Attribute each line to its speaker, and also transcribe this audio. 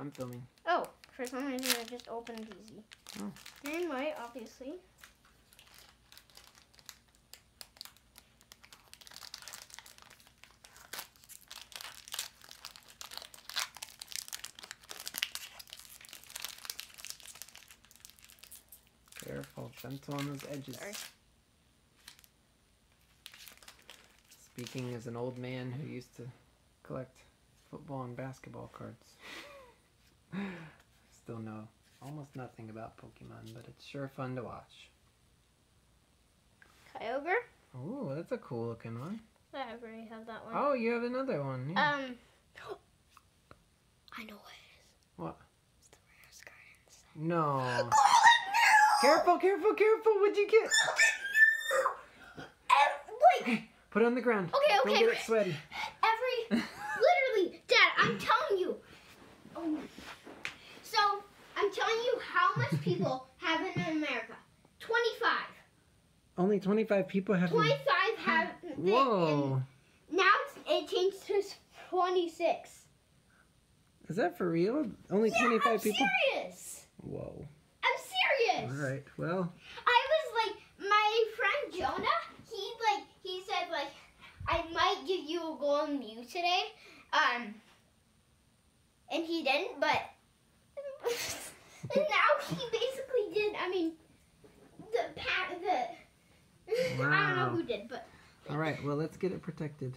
Speaker 1: I'm filming.
Speaker 2: Oh, for some reason I just opened easy.
Speaker 1: Oh.
Speaker 2: Green, white, obviously.
Speaker 1: Careful, gentle on those edges.
Speaker 2: Sorry.
Speaker 1: Speaking as an old man who used to collect football and basketball cards. Still know almost nothing about Pokemon, but it's sure fun to watch.
Speaker 2: Kyogre.
Speaker 1: Oh, that's a cool looking one.
Speaker 2: I already have that one.
Speaker 1: Oh, you have another one. Yeah.
Speaker 2: Um. I know what it is.
Speaker 1: What?
Speaker 2: It's the rarest guardians.
Speaker 1: No.
Speaker 2: Oh, no!
Speaker 1: Careful, careful, careful. What'd you get?
Speaker 2: Ev- like
Speaker 1: Put it on the ground.
Speaker 2: Okay, okay.
Speaker 1: Don't get it sweaty.
Speaker 2: every, literally, Dad, I'm telling you. Oh. So I'm telling you how much people have it in America. Twenty-five.
Speaker 1: Only 25 people have.
Speaker 2: Twenty-five have. it, and
Speaker 1: Whoa.
Speaker 2: Now it's, it changed to twenty-six.
Speaker 1: Is that for real? Only
Speaker 2: Yeah,
Speaker 1: 25
Speaker 2: I'm
Speaker 1: people?
Speaker 2: serious.
Speaker 1: Whoa.
Speaker 2: I'm serious.
Speaker 1: All right. Well,
Speaker 2: I was like, my friend Jonah, he like, he said like, I might give you a golden Mew today, um, and he didn't, but, and now he basically did. I mean, the pat, the, I don't who did, but
Speaker 1: all right. Well, let's get it protected.